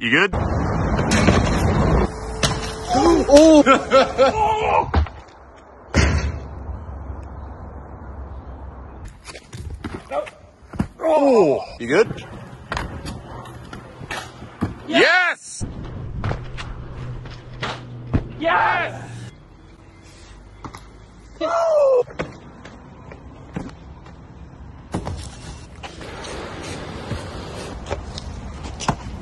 You good? Oh! Oh! oh. You good? Yes! Yes! Oh.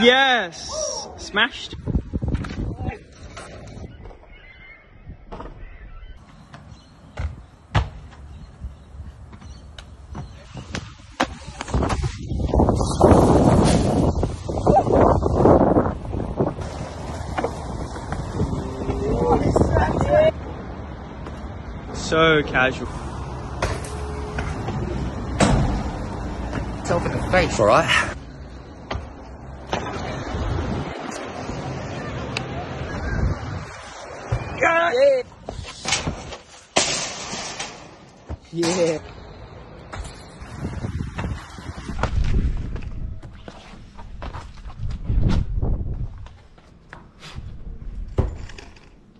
Yes! Smashed. So casual. yourself in the face. All right. Yeah. Yeah.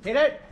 Hit it!